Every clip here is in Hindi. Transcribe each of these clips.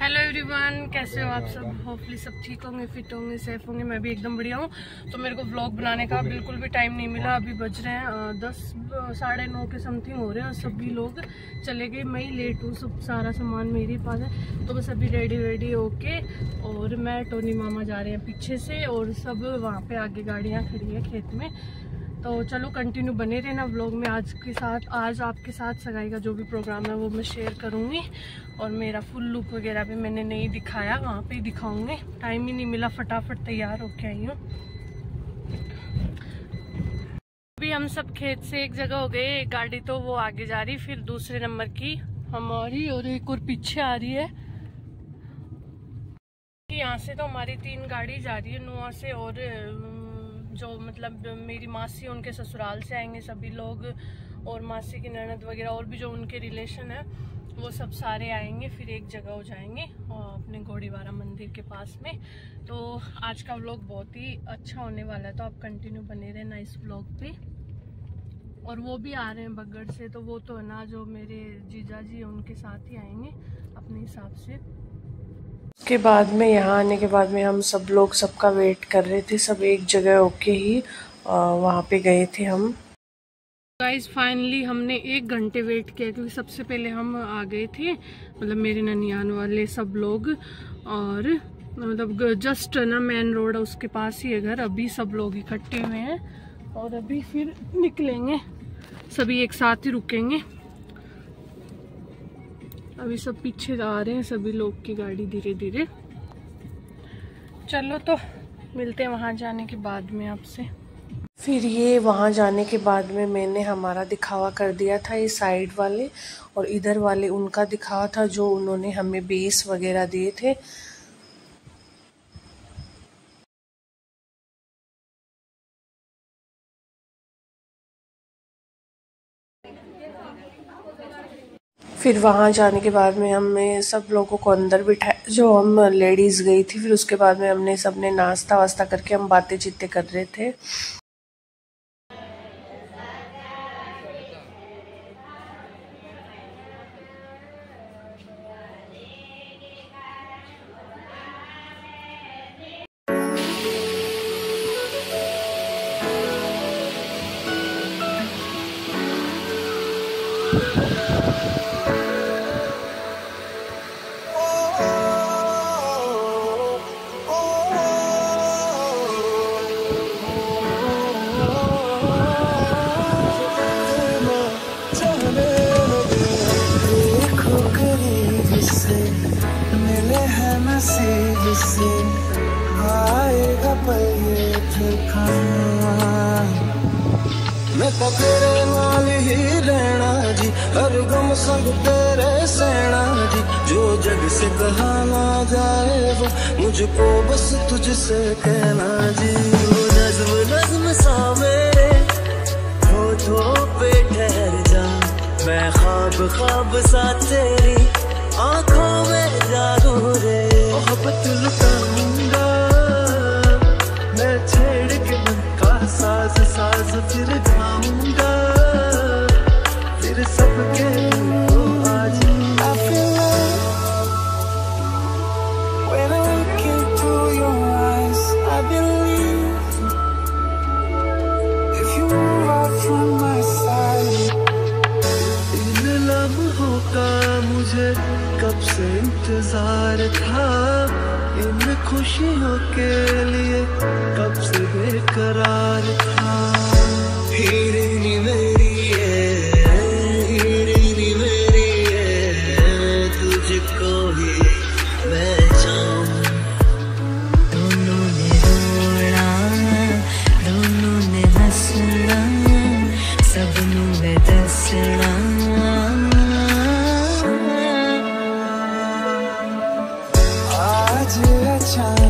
हेलो एवरीवन कैसे हो आप सब? होपफुली सब ठीक होंगे फिट होंगे सेफ़ होंगे। मैं भी एकदम बढ़िया हूँ। तो मेरे को व्लॉग बनाने का बिल्कुल भी टाइम नहीं मिला। अभी बज रहे हैं दस साढ़े नौ के समथिंग हो रहे हैं और सभी लोग चले गए। मैं ही लेट हूँ सब सारा सामान मेरे पास है। तो बस अभी रेडी वेडी होके और मैं टोनी मामा जा रहे हैं पीछे से और सब वहाँ पर आगे गाड़ियाँ खड़ी है खेत में। तो चलो कंटिन्यू बने रहना व्लॉग में आज के साथ, आज आपके साथ सगाई का जो भी प्रोग्राम है वो मैं शेयर करूँगी। और मेरा फुल लुक वगैरह भी मैंने नहीं दिखाया, वहाँ पे ही दिखाऊँगी। टाइम ही नहीं मिला, फटाफट तैयार होके आई हूँ। अभी हम सब खेत से एक जगह हो गए, एक गाड़ी तो वो आगे जा रही, फिर दूसरे नंबर की। हमारी और एक और पीछे आ रही है। यहाँ से तो हमारी तीन गाड़ी जा रही है, नुआ से और जो मतलब मेरी मासी उनके ससुराल से आएँगे, सभी लोग और मासी की ननद वगैरह और भी जो उनके रिलेशन है, वो सब सारे आएँगे, फिर एक जगह हो जाएँगे अपने घोड़ीवारा मंदिर के पास में। तो आज का व्लॉग बहुत ही अच्छा होने वाला है तो आप कंटिन्यू बने रहना इस व्लॉग पे। और वो भी आ रहे हैं बगड़ से तो वो तो है ना, जो मेरे जीजा जी उनके साथ ही आएँगे, अपने हिसाब से। उसके बाद में, यहाँ आने के बाद में हम सब लोग सबका वेट कर रहे थे। सब एक जगह होके ही वहाँ पे गए थे हम। गाइज़ फाइनली हमने एक घंटे वेट किया क्योंकि सबसे पहले हम आ गए थे मतलब मेरे ननियान वाले सब लोग और मतलब जस्ट ना मेन रोड है, उसके पास ही है घर। अभी सब लोग इकट्ठे हुए हैं और अभी फिर निकलेंगे। सभी एक साथ ही रुकेंगे। अभी सब पीछे आ रहे हैं, सभी लोग की गाड़ी धीरे धीरे चलो तो मिलते हैं वहाँ जाने के बाद में आपसे। फिर ये वहाँ जाने के बाद में मैंने हमारा दिखावा कर दिया था ये साइड वाले और इधर वाले उनका दिखावा था जो उन्होंने हमें बेस वगैरह दिए थे। फिर वहाँ जाने के बाद में हमने सब लोगों को अंदर बिठाया जो हम लेडीज़ गई थी, फिर उसके बाद में हमने सबने नाश्ता वास्ता करके हम बातें चित्ते कर रहे थे। से सहना जी, जो जग से कहा ना जाए वो, मुझको बस तुझसे कहना जी। वो नज्म नज्म सा मेरे होठों पे ठहर जा। मैं ख्वाब ख्वाब सा तेरी आँखों में जागू रे। मोहब्बत लुटाऊँगा, मैं छेड़ के मन का साज साज फिर गाऊँगा। फिर सबके इंतज़ार था इन खुशियों के लिए कब से बेकरार था आज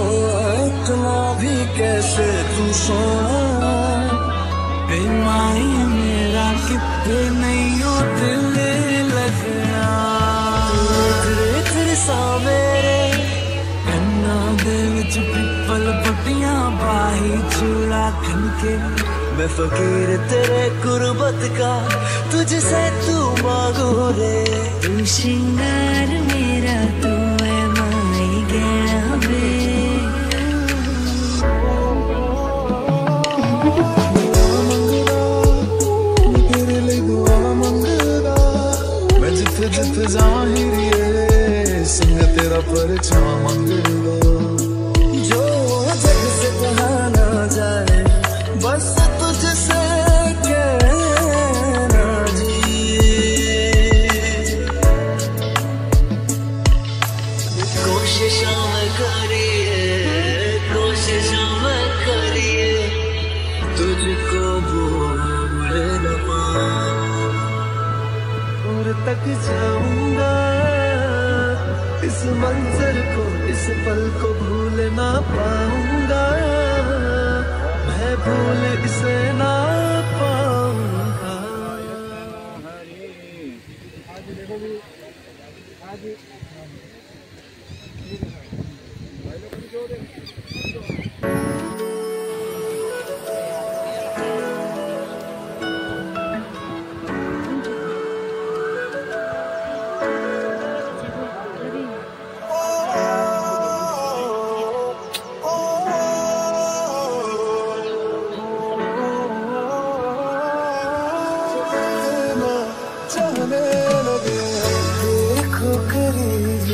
इतना भी कैसे तू सोना? बेमाई मेरा, कितने नहीं हो दिल लगना तेरे तेरे सा कन्ना दे पिपल बाही चूड़ा खनके। मैं फकीर तेरे गुरबत का, तुझसे तू मांगू रे। तू श्रृंगार मेरा, तू को भूल ना पाऊँगा। मैं भूल इसे ना पाऊँगा। जाने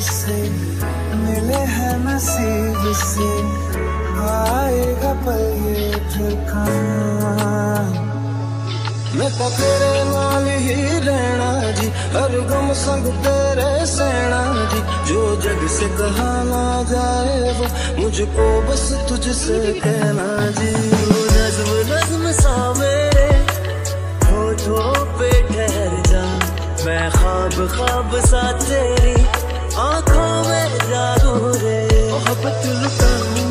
से मिले हैं नसीब से, आएगा पल ये फिर मैं तो तेरे नाल ही रहना जी, हर गम संग तेरे सहना जी। जो जग से कहा ना जाए वो मुझको बस तुझसे कहना जी। नज्म नज्म सा मेरे होठों पे ठहर जा, मैं ख्वाब ख्वाब सा तेरी में जागू रे। मोहब्बत लुटाऊँगा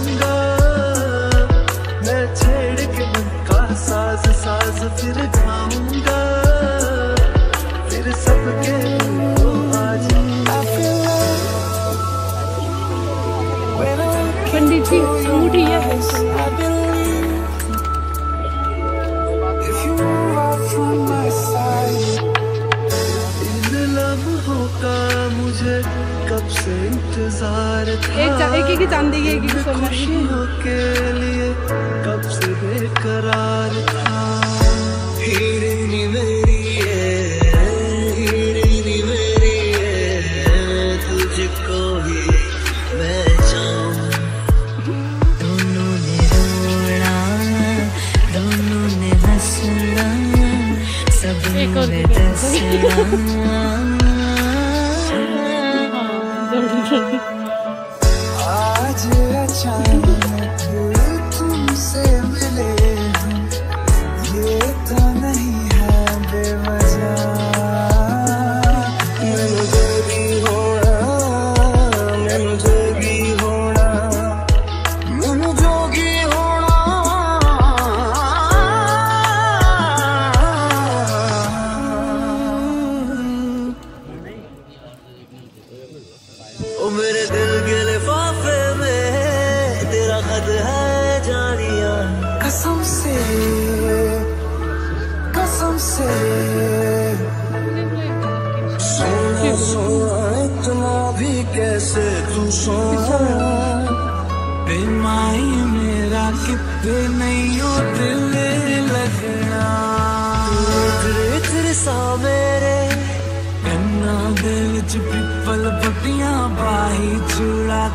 तुझको ही मैं दोनों ने रोना दोनों ने हंसना सबने दसना।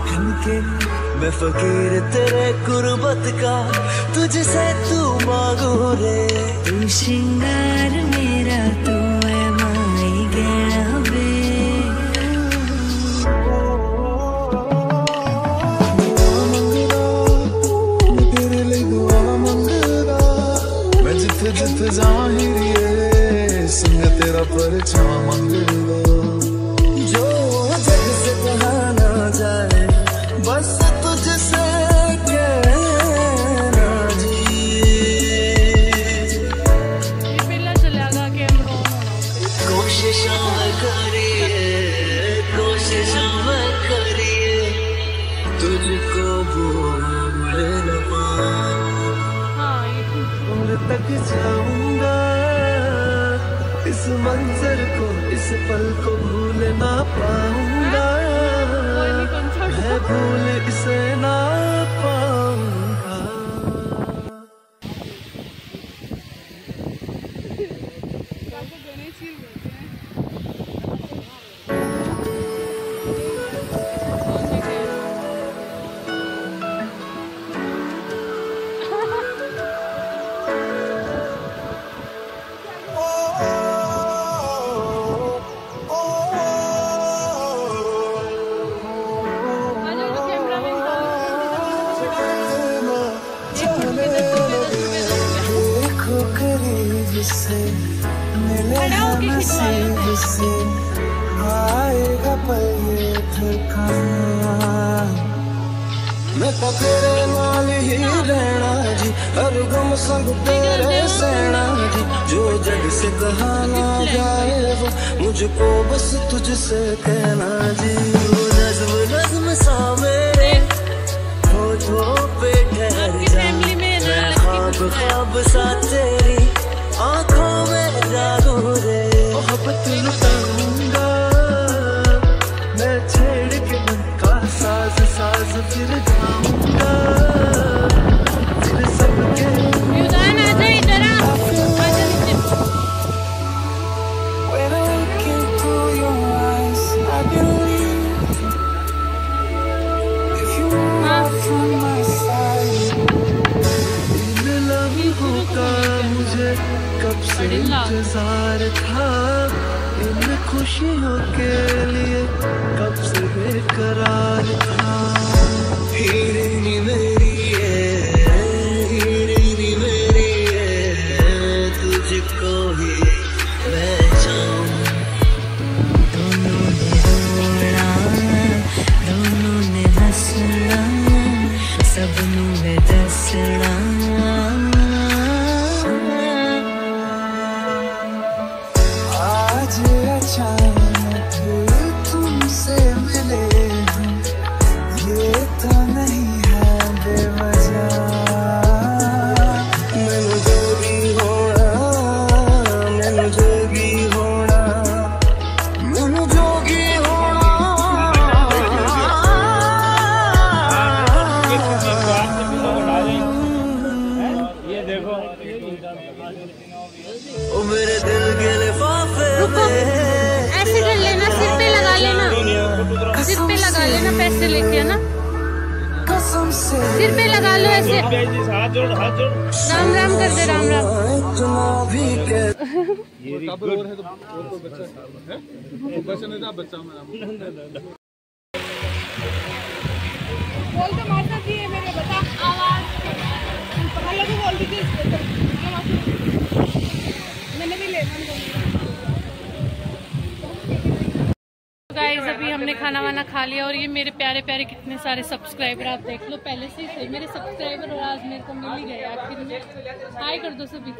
धन के मैं फकीर तेरे गुर्बत का तुझसे तू मांगू रे। तू श्रृंगार मेरा तू है माई गया वे जिथे जित ज़ाहिर संग तेरा परछा मंगदा करिए कोशिश करिए। तुझको भूल न पाऊँ हाँ। उम्र तक जाऊँगा। इस मंजर को इस पल को भूल ना पाऊँगा। मैं भूल इसे ना पाऊँगा मुझको बस तुझसे कहना जी। नज्म नज्म सा मेरे होठों पे ठहर जा। में ख्वाब ख्वाब सा तेरी आँखों में जागो रे। मोहब्बत लुटाऊँगा कब से इंतज़ार था। इन खुशियों के लिए कब से बेकरार था। फिर मेरी बोल तो मारता थी ये मेरे बता। आवाज़। पहले भी बोल दी गाइस अभी हमने खाना वाना खा लिया और ये मेरे प्यारे प्यारे कितने सारे सब्सक्राइबर आप देख लो। पहले से ही थे मेरे सब्सक्राइबर और आज मेरे को मिल ही गए आखिर में। हाय कर दो सभी।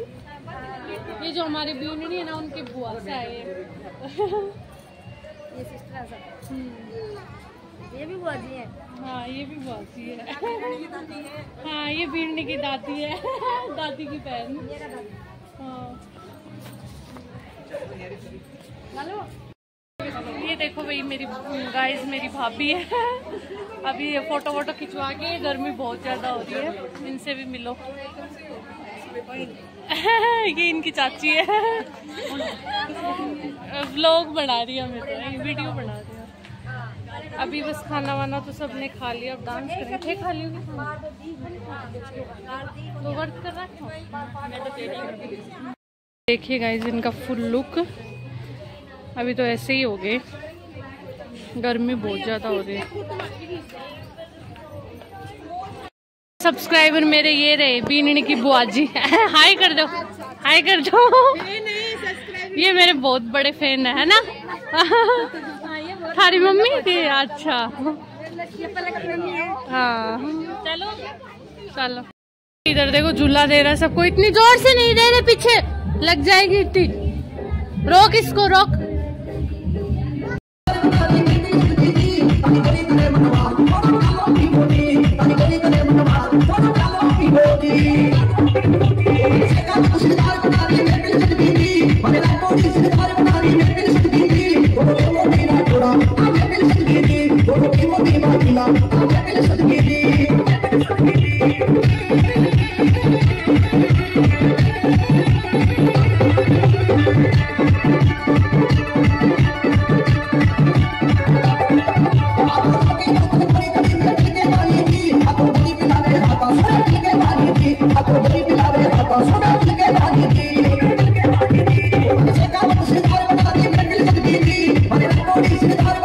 ये जो हमारे ब्यूनी है ना उनके बुआ से आए ये सब ये भी बुआ जी है। हाँ ये भी बहुत ही। है। हाँ ये बीड़ने की दादी है। दादी की बहन। हाँ। ये देखो भाई, मेरी गाइस मेरी भाभी है। अभी ये फ़ोटो वोटो खिंचवा के गर्मी बहुत ज़्यादा हो रही है। इनसे भी मिलो। ये इनकी चाची है। व्लॉग बना रही है हमें तो वीडियो बना रही है। अभी बस खाना वाना तो सबने खा लिया, अब डांस करेंगे। खा लियोगे? तो वर्क कर रहा देखिए गाइज़ इनका फुल लुक अभी तो ऐसे ही हो गए। गर्मी बहुत ज़्यादा हो रही है। सब्सक्राइबर मेरे ये रहे, बीननी की बुआ जी। हाय कर दो, हाय कर दो। ये मेरे बहुत बड़े फ़ैन है ना? थारी मम्मी? की अच्छा। हाँ। चलो चलो। इधर देखो, झूला दे रहा है सबको। इतनी ज़ोर से नहीं दे रहे पीछे। लग जाएगी इतनी। रोक इसको, रोक। 집에 다른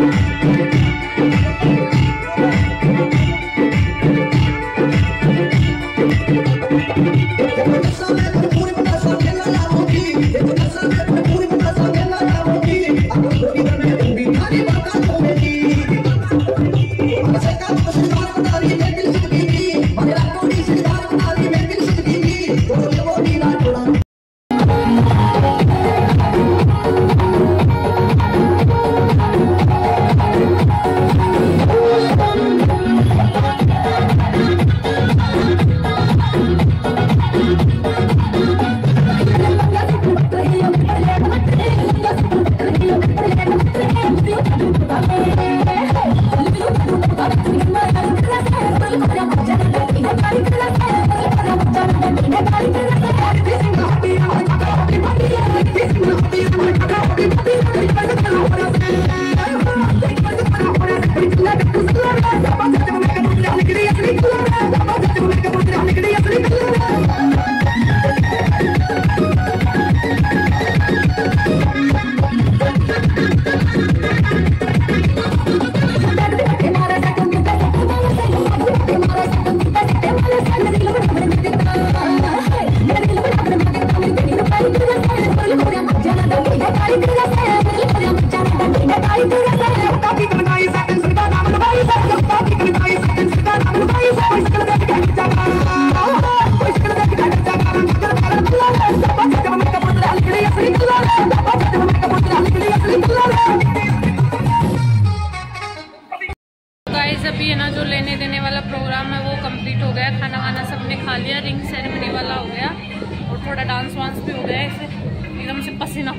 गाइस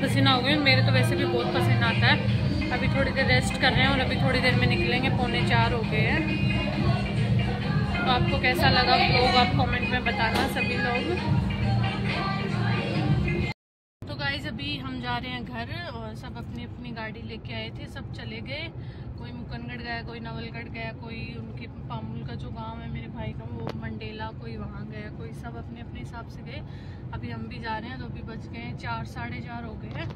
पसीना हो गया। मेरे तो वैसे भी बहुत पसीना आता है। अभी थोड़ी देर रेस्ट कर रहे हैं और अभी थोड़ी देर में निकलेंगे। पौने चार हो गए हैं। तो आपको कैसा लगा लोग आप कमेंट में बताना सभी लोग। तो गाइज़ अभी हम जा रहे हैं घर और सब अपनी अपनी गाड़ी लेके आए थे, सब चले गए। कोई मुकनगढ़ गया, कोई नवलगढ़ गया, कोई उनके पामुल का जो गाँव है मेरे भाई का, वो मंडेला, कोई वहाँ गया, कोई सब अपने अपने हिसाब से गए। अभी हम भी जा रहे हैं तो अभी बच गए हैं, चार, साढ़े चार हो गए हैं,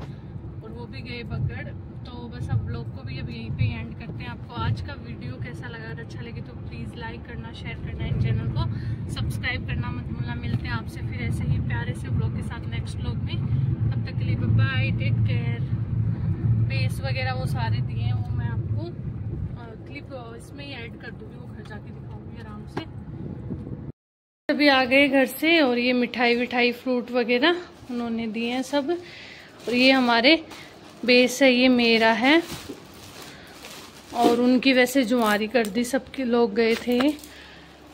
और वो भी गए बगड़। तो बस अब लोग को भी अब यहीं पे एंड करते हैं। आपको आज का वीडियो कैसा लगा? अगर अच्छा लगे तो प्लीज़ लाइक करना शेयर करना इन चैनल को। सब्सक्राइब करना मत भूलना। मिलते हैं आपसे फिर ऐसे ही प्यारे से ब्लॉग के साथ नेक्स्ट ब्लॉग में। तब तक के लिए बाय टेक केयर बेस वगैरह वो सारे दिए हैं कर दूँगी, वो घर जाके दिखाऊँगी आराम से। अभी आ गए घर से और ये मिठाई विठाई फ्रूट वगैरह उन्होंने दिए हैं सब। और ये हमारे बेस है, ये मेरा है। और उनकी वैसे जुआरी कर दी, सबके लोग गए थे।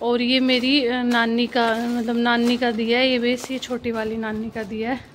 और ये मेरी नानी का मतलब नानी का दिया है ये बेस ये छोटी वाली नानी का दिया है।